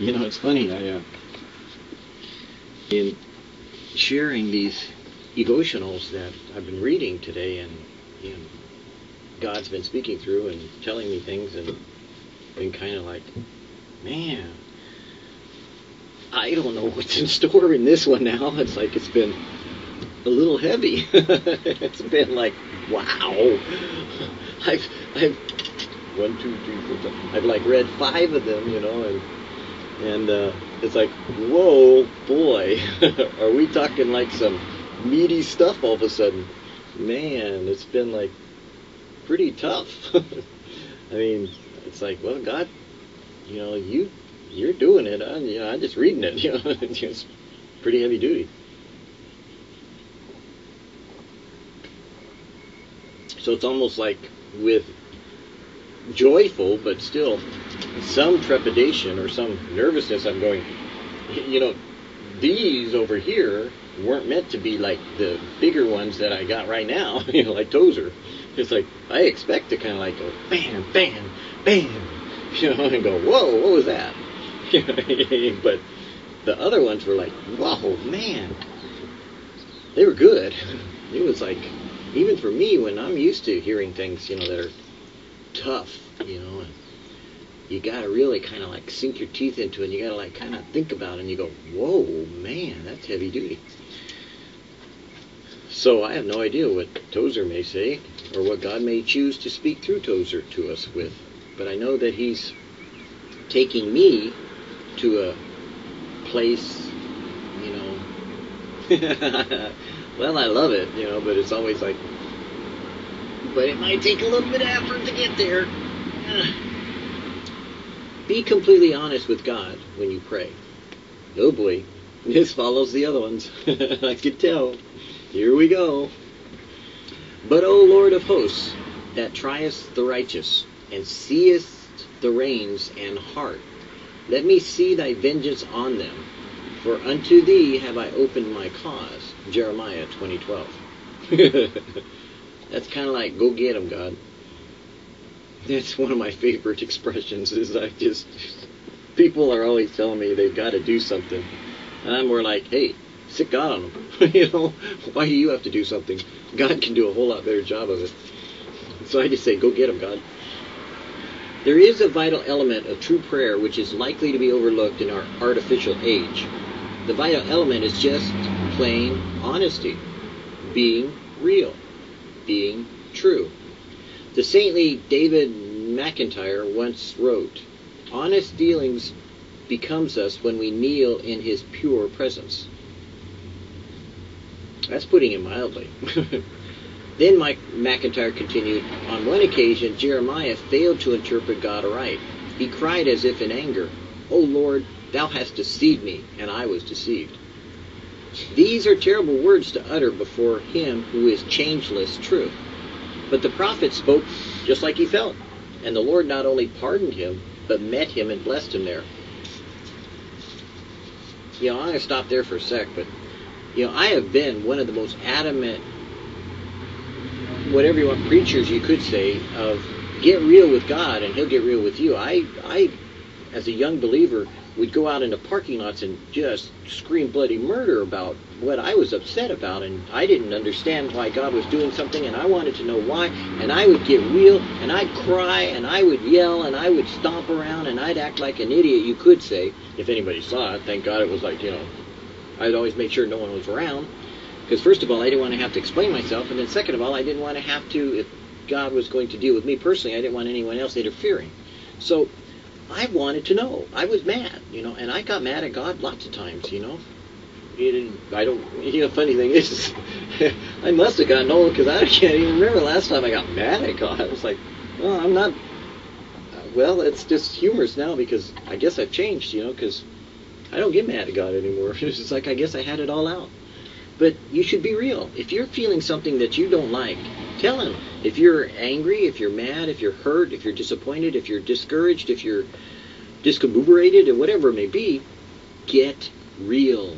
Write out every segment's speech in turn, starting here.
You know, it's funny. I uh, in sharing these devotionals that I've been reading today, and you know, God's been speaking through and telling me things, and been kind of like, man, I don't know what's in store in this one now. It's like it's been a little heavy. it's been like, wow. I've, I've one, two, three, four, five. I've like read five of them, you know, and and uh, it's like, whoa, boy, are we talking like some meaty stuff all of a sudden? Man, it's been like pretty tough. I mean, it's like, well, God, you know, you you're doing it. I'm, you know, I'm just reading it. You know, it's pretty heavy duty. So it's almost like with joyful, but still some trepidation or some nervousness. I'm going, you know, these over here weren't meant to be like the bigger ones that I got right now, you know, like Tozer. It's like I expect to kind of like go bam, bam, bam, you know, and go, whoa, what was that? but the other ones were like, whoa, man, they were good. It was like, even for me, when I'm used to hearing things, you know, that are tough, you know, and you got to really kind of like sink your teeth into it, and you got to like kind of think about it, and you go, whoa, man, that's heavy duty. So I have no idea what Tozer may say, or what God may choose to speak through Tozer to us with. But I know that He's taking me to a place, you know. well, I love it, you know, but it's always like, but it might take a little bit of effort to get there. Be completely honest with God when you pray. Oh boy, this follows the other ones. I could tell. Here we go. But, O Lord of hosts, that triest the righteous, and seest the reins and heart, let me see thy vengeance on them, for unto thee have I opened my cause. Jeremiah 2012. That's kind of like, go get them, God. That's one of my favorite expressions. Is I just people are always telling me they've got to do something, and I'm more like, hey, sit God on them. you know, why do you have to do something? God can do a whole lot better job of it. So I just say, go get them, God. There is a vital element of true prayer which is likely to be overlooked in our artificial age. The vital element is just plain honesty, being real, being true. The saintly David McIntyre once wrote, Honest dealings becomes us when we kneel in his pure presence. That's putting it mildly. Then Mike McIntyre continued, On one occasion, Jeremiah failed to interpret God aright. He cried as if in anger, O Lord, thou hast deceived me, and I was deceived. These are terrible words to utter before him who is changeless truth. But the prophet spoke just like he felt, and the Lord not only pardoned him, but met him and blessed him there. You know, I'm going to stop there for a sec, but, you know, I have been one of the most adamant whatever you want preachers you could say of get real with God and he'll get real with you. I I as a young believer would go out into parking lots and just scream bloody murder about what I was upset about and I didn't understand why God was doing something and I wanted to know why and I would get real and I'd cry and I would yell and I would stomp around and I'd act like an idiot you could say if anybody saw it thank God it was like you know I'd always make sure no one was around because first of all, I didn't want to have to explain myself, and then second of all, I didn't want to have to, if God was going to deal with me personally, I didn't want anyone else interfering. So I wanted to know. I was mad, you know, and I got mad at God lots of times, you know. It, I don't, you know, funny thing is, I must have gotten old because I can't even remember last time I got mad at God. I was like, well, I'm not, well, it's just humorous now because I guess I've changed, you know, because I don't get mad at God anymore. It's like, I guess I had it all out. But you should be real. If you're feeling something that you don't like, tell him. If you're angry, if you're mad, if you're hurt, if you're disappointed, if you're discouraged, if you're discombobulated, or whatever it may be, get real.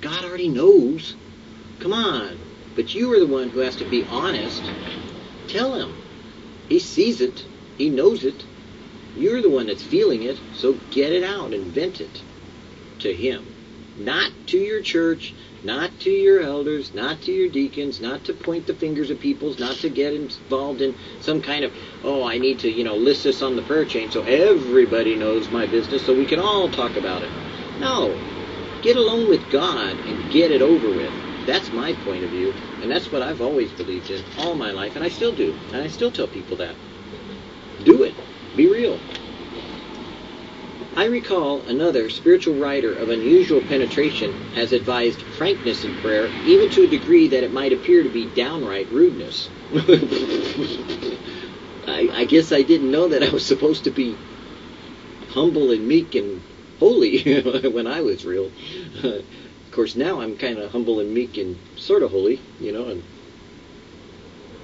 God already knows. Come on. But you are the one who has to be honest. Tell him. He sees it. He knows it. You're the one that's feeling it, so get it out and vent it to Him. Not to your church, not to your elders, not to your deacons, not to point the fingers at people, not to get involved in some kind of, oh, I need to, you know, list this on the prayer chain so everybody knows my business so we can all talk about it. No. Get alone with God and get it over with. That's my point of view, and that's what I've always believed in all my life, and I still do, and I still tell people that. Do it. Be real. I recall another spiritual writer of unusual penetration has advised frankness in prayer, even to a degree that it might appear to be downright rudeness. I, I, guess I didn't know that I was supposed to be humble and meek and holy when I was real. of course, now I'm kind of humble and meek and sort of holy, you know, and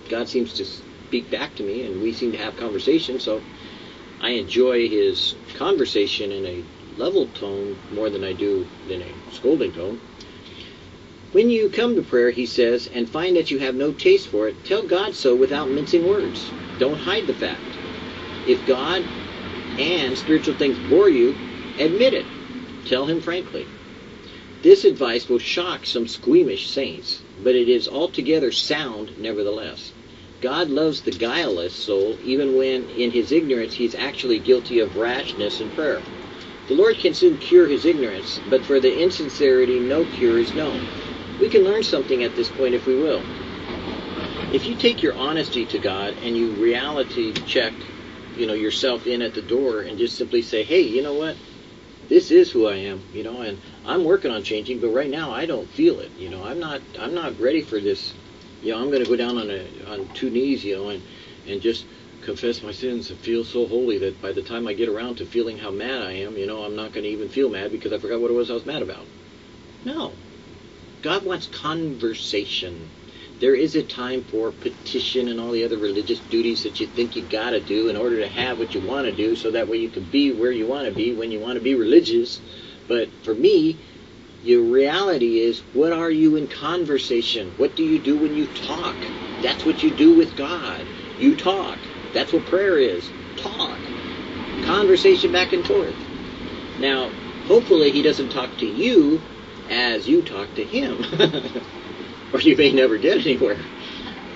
God seems to speak back to me, and we seem to have conversation, so I enjoy his conversation in a level tone more than I do in a scolding tone. When you come to prayer, he says, and find that you have no taste for it, tell God so without mincing words. Don't hide the fact. If God and spiritual things bore you, admit it. Tell him frankly. This advice will shock some squeamish saints, but it is altogether sound nevertheless. God loves the guileless soul, even when in his ignorance he is actually guilty of rashness in prayer. The Lord can soon cure his ignorance, but for the insincerity no cure is known. We can learn something at this point if we will. If you take your honesty to God and you reality check, you know, yourself in at the door and just simply say, "Hey, you know what? This is who I am, you know, and I'm working on changing, but right now I don't feel it. You know, I'm not I'm not ready for this you know, I'm going to go down on a, on two knees, you know, and and just confess my sins and feel so holy that by the time I get around to feeling how mad I am, you know, I'm not going to even feel mad because I forgot what it was I was mad about. No. God wants conversation. There is a time for petition and all the other religious duties that you think you got to do in order to have what you want to do so that way you can be where you want to be when you want to be religious. But for me, your reality is, what are you in conversation? What do you do when you talk? That's what you do with God. You talk. That's what prayer is. Talk. Conversation back and forth. Now, hopefully he doesn't talk to you as you talk to him. or you may never get anywhere.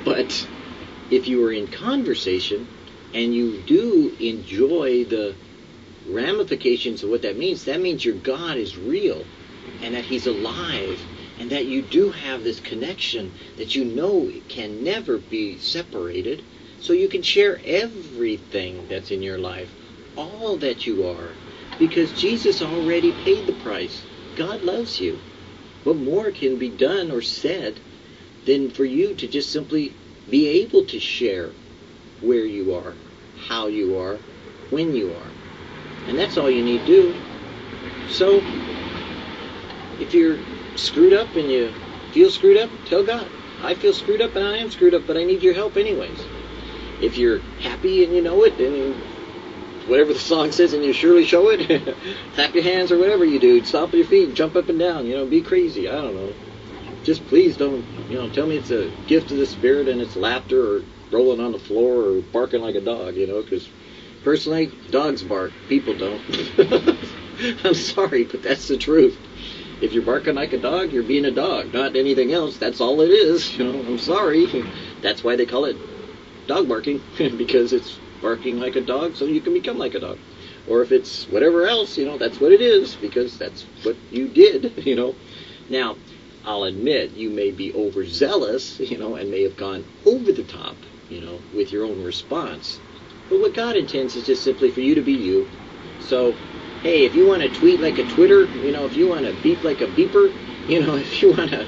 But if you are in conversation and you do enjoy the ramifications of what that means, that means your God is real and that he's alive and that you do have this connection that you know can never be separated. So you can share everything that's in your life all that you are because Jesus already paid the price. God loves you. What more can be done or said than for you to just simply be able to share where you are how you are when you are? And that's all you need to do. So if you're screwed up and you feel screwed up, tell God. I feel screwed up and I am screwed up, but I need your help anyways. If you're happy and you know it, and whatever the song says, and you surely show it, tap your hands or whatever you do, stomp your feet, jump up and down, you know, be crazy. I don't know. Just please don't, you know, tell me it's a gift of the Spirit and it's laughter or rolling on the floor or barking like a dog, you know, because personally, dogs bark, people don't. I'm sorry, but that's the truth if you're barking like a dog, you're being a dog, not anything else. That's all it is. You know, I'm sorry. That's why they call it dog barking because it's barking like a dog, so you can become like a dog. Or if it's whatever else, you know, that's what it is because that's what you did. You know. Now, I'll admit you may be overzealous, you know, and may have gone over the top, you know, with your own response. But what God intends is just simply for you to be you. So hey, if you want to tweet like a Twitter, you know, if you want to beep like a beeper, you know, if you want to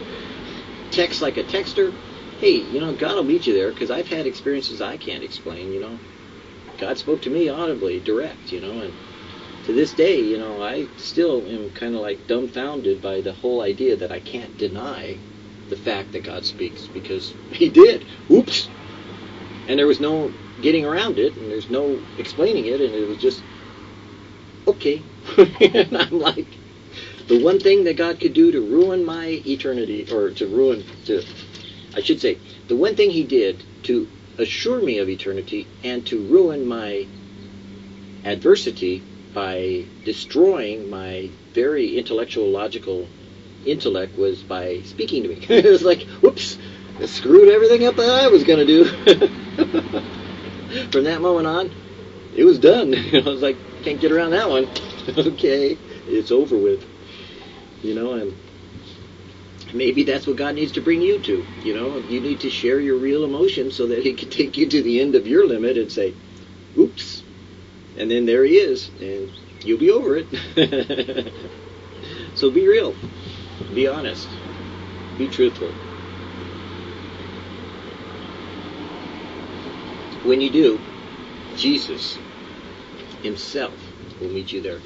text like a texter, hey, you know, God will meet you there because I've had experiences I can't explain, you know. God spoke to me audibly, direct, you know, and to this day, you know, I still am kind of like dumbfounded by the whole idea that I can't deny the fact that God speaks because He did. Oops. And there was no getting around it, and there's no explaining it, and it was just okay. and I'm like, the one thing that God could do to ruin my eternity, or to ruin, to, I should say, the one thing He did to assure me of eternity and to ruin my adversity by destroying my very intellectual, logical intellect was by speaking to me. it was like, whoops, it screwed everything up that I was going to do. From that moment on, it was done. I was like, can't get around that one. okay, it's over with. You know, and maybe that's what God needs to bring you to. You know, you need to share your real emotions so that He can take you to the end of your limit and say, oops. And then there He is, and you'll be over it. so be real. Be honest. Be truthful. When you do, Jesus Himself will meet you there.